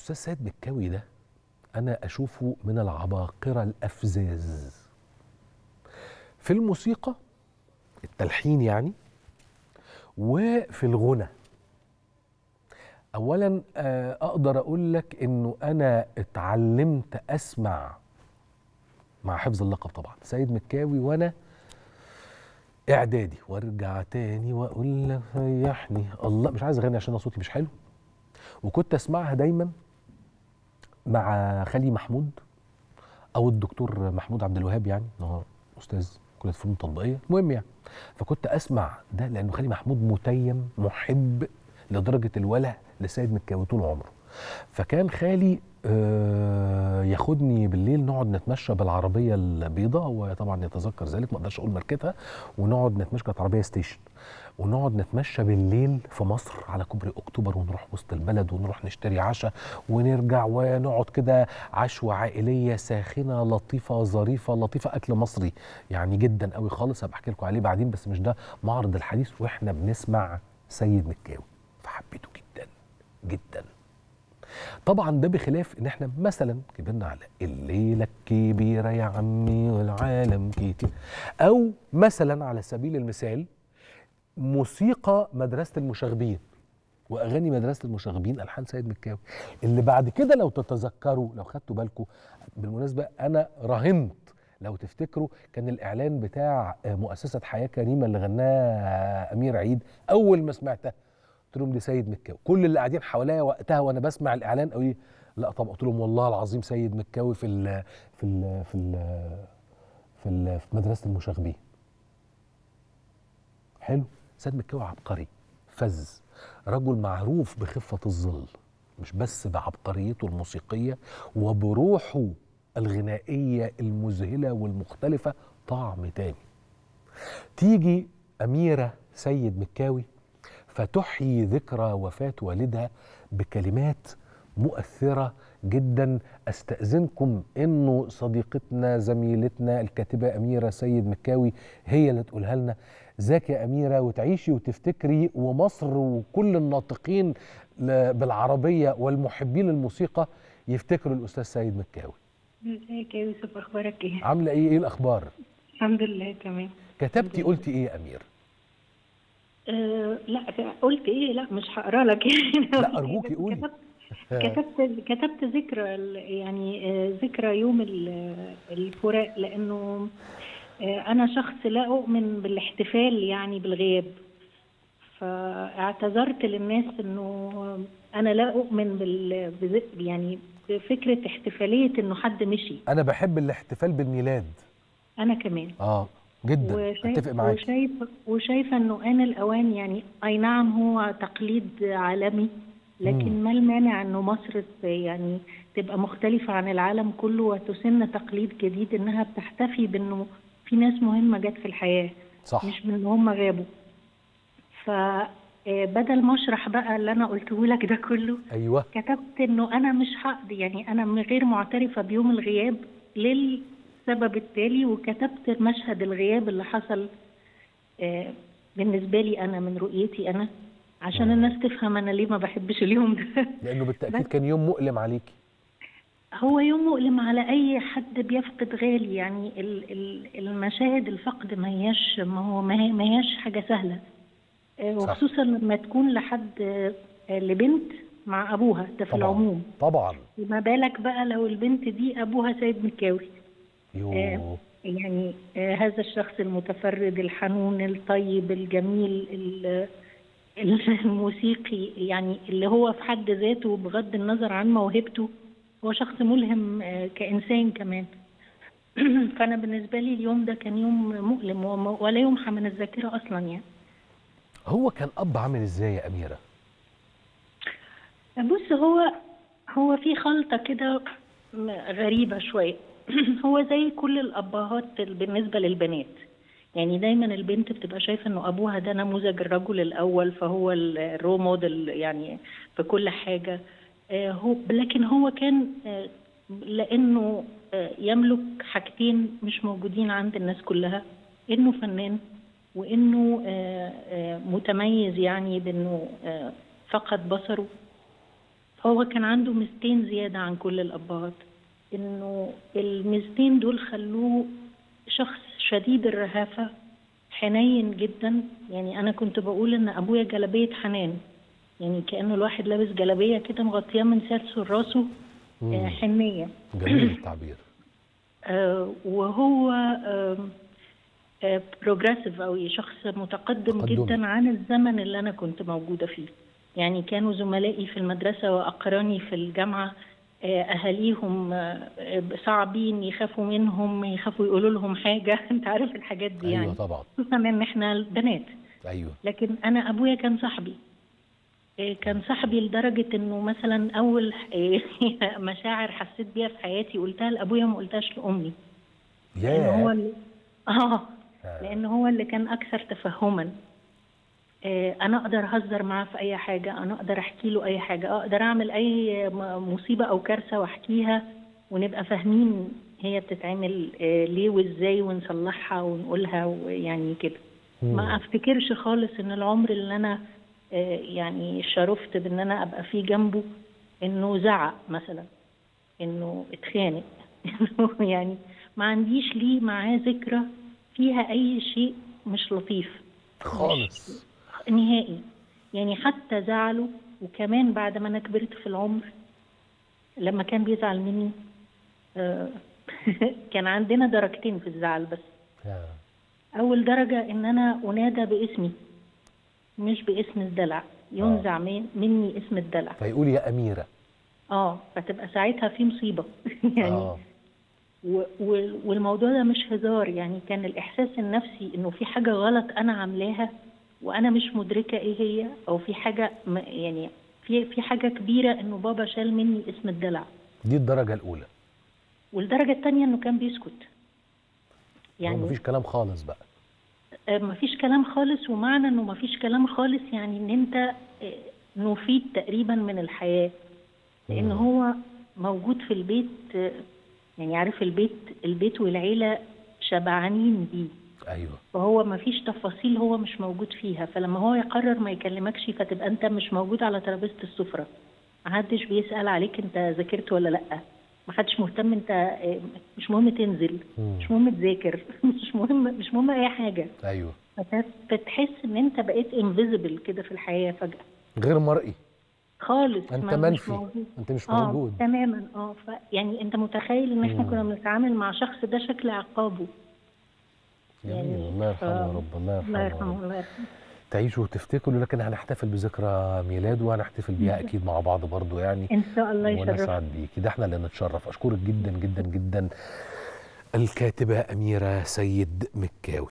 أستاذ سيد مكاوي ده أنا أشوفه من العباقرة الأفزاز. في الموسيقى التلحين يعني وفي الغنى. اولا آه، أقدر أقول لك إنه أنا اتعلمت أسمع مع حفظ اللقب طبعا. سيد مكاوي وأنا إعدادي. وأرجع تاني وأقول لك ريحني الله مش عايز أغني عشان أنا صوتي مش حلو. وكنت أسمعها دايما مع خالي محمود أو الدكتور محمود عبد الوهاب يعني هو أستاذ كلية فنون تطبيقية. المهم يعني فكنت أسمع ده لأنه خالي محمود متيم محب لدرجة الوله لسيد مكاوي طول عمره. فكان خالي ياخدني بالليل نقعد نتمشى بالعربية البيضاء هو طبعا يتذكر ذلك ما أقدرش أقول ماركتها ونقعد نتمشى كانت عربية ستيشن ونقعد نتمشى بالليل في مصر على كوبري أكتوبر ونروح وسط البلد ونروح نشتري عشاء ونرجع ونقعد كده عشوة عائلية ساخنة لطيفة ظريفة لطيفة أكل مصري. يعني جدا قوي خالص هبقى أحكي لكم عليه بعدين بس مش ده معرض الحديث وإحنا بنسمع سيد مكاوي. فحبيته جدا جدا. طبعا ده بخلاف إن إحنا مثلا كبرنا على الليلة الكبيرة يا عمي والعالم كتير. أو مثلا على سبيل المثال موسيقى مدرسة المشاغبين وأغاني مدرسة المشاغبين ألحان سيد مكاوي اللي بعد كده لو تتذكروا لو خدتوا بالكم بالمناسبة أنا راهنت لو تفتكروا كان الإعلان بتاع مؤسسة حياة كريمة اللي غناه أمير عيد أول ما سمعتها. قلت لهم دي سيد مكاوي. كل اللي قاعدين حواليا وقتها وأنا بسمع الإعلان لي لا طب قلت لهم والله العظيم سيد مكاوي في ال في ال في ال في, ال في مدرسة المشاغبين. حلو. سيد مكاوي عبقري فز رجل معروف بخفة الظل مش بس بعبقريته الموسيقية وبروحه الغنائية المذهلة والمختلفة طعم تاني. تيجي أميرة سيد مكاوي فتحيي ذكرى وفاة والدها بكلمات مؤثرة جدا. أستأذنكم إنه صديقتنا زميلتنا الكاتبة أميرة سيد مكاوي هي اللي تقولها لنا. ذاك يا أميرة وتعيشي وتفتكري ومصر وكل الناطقين بالعربية والمحبين الموسيقى يفتكروا الأستاذ سيد مكاوي. ازيك يا يوسف؟ أخبارك إيه؟ عاملة إيه؟ إيه الأخبار؟ الحمد لله تمام. كتبتي قلتي إيه يا أمير؟ أه لا قلت إيه؟ لا مش هقرأ لك يعني. لا أرجوكي قولي. كتبت كتبت كتبت ذكرى يعني آه، ذكرى يوم ال- الفراق لأنه آه، أنا شخص لا أؤمن بالاحتفال يعني بالغياب. فاعتذرت للناس إنه أنا لا أؤمن بال يعني بفكرة احتفالية إنه حد مشي. أنا بحب الاحتفال بالميلاد. أنا كمان. آه. جدا. أتفق معاك. وشايفه وشايفة إنه آن الأوان يعني أي نعم هو تقليد عالمي لكن ما المانع إنه مصر يعني تبقى مختلفة عن العالم كله وتسن تقليد جديد إنها بتحتفي بإنه في ناس مهمة جت في الحياة صح. مش بإن هم غابوا. فبدل ما أشرح بقى اللي أنا قلته لك ده كله أيوه. كتبت إنه أنا مش هقضي يعني أنا غير معترفة بيوم الغياب للسبب التالي وكتبت مشهد الغياب اللي حصل آه، بالنسبة لي أنا من رؤيتي أنا عشان الناس تفهم أنا ليه ما بحبش اليوم ده. لأنه بالتأكيد كان يوم مؤلم عليكي. هو يوم مؤلم على أي حد بيفقد غالي يعني ال- ال- المشاهد الفقد ما هياش ما هو ما هي- ما هياش حاجة سهلة. آه،. وخصوصا لما تكون لحد آه، لبنت مع أبوها ده في طبعا. العموم. طبعا. ما بالك بقى لو البنت دي أبوها سيد مكاوي. يوه. يعني آه، هذا الشخص المتفرد الحنون الطيب الجميل ال- الموسيقي يعني اللي هو في حد ذاته بغض النظر عن موهبته هو شخص ملهم آه، كإنسان كمان. فأنا بالنسبة لي اليوم ده كان يوم مؤلم ولا يمحى من الذاكرة أصلا يعني. هو كان أب عامل إزاي يا أميرة؟ بص هو هو في خلطة كده غريبة شوية. هو زي كل الأبهات بالنسبة للبنات. يعني دايما البنت بتبقى شايفة إنه أبوها ده نموذج الرجل الأول فهو الرو موديل يعني في كل حاجة. آه، هو لكن هو كان آه، لأنه آه، يملك حاجتين مش موجودين عند الناس كلها إنه فنان وإنه متميز يعني بإنه فقد بصره. هو كان عنده ميزتين زيادة عن كل الأبهات. إنه الميزتين دول خلوه شخص شديد الرهافة حنين جدا. يعني أنا كنت بقول إن أبويا جلابية حنان. يعني كأنه الواحد لابس جلابية كده مغطياه من سادسه لراسه آه، حنية. جميل التعبير. آه، وهو بروجريسيف أو شخص متقدم تقدمي. جدا عن الزمن اللي أنا كنت موجودة فيه. يعني كانوا زملائي في المدرسة وأقراني في الجامعة. آه، أهاليهم آه، صعبين يخافوا منهم يخافوا يقولوا لهم حاجة. أنت عارف الحاجات دي أيوه يعني. طبعا. خصوصا إن إحنا البنات. أيوه. لكن أنا أبويا كان صاحبي. إيه، كان صاحبي لدرجة إنه مثلا أول إيه، مشاعر حسيت بيها في حياتي قلتها لأبويا ما قلتهاش لأمي. لأن هو اللي آه. آه. لأن هو اللي كان أكثر تفهما. أنا أقدر أهزر معاه في أي حاجة أنا أقدر أحكي له أي حاجة أقدر أعمل أي م- مصيبة أو كارثة وأحكيها ونبقى فاهمين هي بتتعمل إيه، ليه وإزاي ونصلحها ونقولها ويعني كده. ما أفتكرش خالص إن العمر اللي أنا آه، يعني شرفت بإن أنا أبقى فيه جنبه إنه زعق مثلا إنه اتخانق. إنه يعني ما عنديش ليه معاه ذكرى فيها أي شيء مش لطيف. خالص. نهائي. يعني حتى زعله وكمان بعد ما أنا كبرت في العمر لما كان بيزعل مني آه، كان عندنا درجتين في الزعل بس. آه. أول درجة إن أنا أنادى باسمي مش باسم الدلع. ينزع من- مني اسم الدلع. فيقول يا أميرة. آه فتبقى ساعتها في مصيبة. يعني آه. و و والموضوع ده مش هزار. يعني كان الإحساس النفسي إنه في حاجة غلط أنا عاملاها وأنا مش مدركة إيه هي أو في حاجة م- يعني في في حاجة كبيرة إنه بابا شال مني اسم الدلع. دي الدرجة الأولى. والدرجة التانية إنه كان بيسكت. يعني مفيش كلام خالص بقى. آه، مفيش كلام خالص ومعنى إنه مفيش كلام خالص يعني إن أنت آه، نفيد تقريبا من الحياة. لأن. هو موجود في البيت آه، يعني عارف البيت البيت والعيلة شبعانين بيه. أيوه. فهو مفيش تفاصيل هو مش موجود فيها فلما هو يقرر ما يكلمكش فتبقى أنت مش موجود على ترابيزة السفرة. محدش بيسأل عليك أنت ذاكرت ولا لأ. محدش مهتم أنت آه، مش مهم تنزل مم. مش مهم تذاكر مش مهم مش مهم أي حاجة. أيوه. فتحس إن أنت بقيت انفيزبل كده في الحياة فجأة. غير مرئي. خالص. أنت ما- منفي. موجود. أنت مش آه موجود. تماما. آه ف يعني أنت متخيل إن إحنا مم. كنا بنتعامل مع شخص ده شكل عقابه. يعني الله يرحمه يا ف- رب الله الله يرحمه يا يرحمه الله يرحمه. تعيشوا وتفتكروا لكن هنحتفل بذكرى ميلاده وهنحتفل بيها أكيد مع بعض برضو يعني. إن شاء الله يشرفك. ونسعد بيكي ده إحنا اللي نتشرف أشكرك جدا جدا جدا. الكاتبة أميرة سيد مكاوي.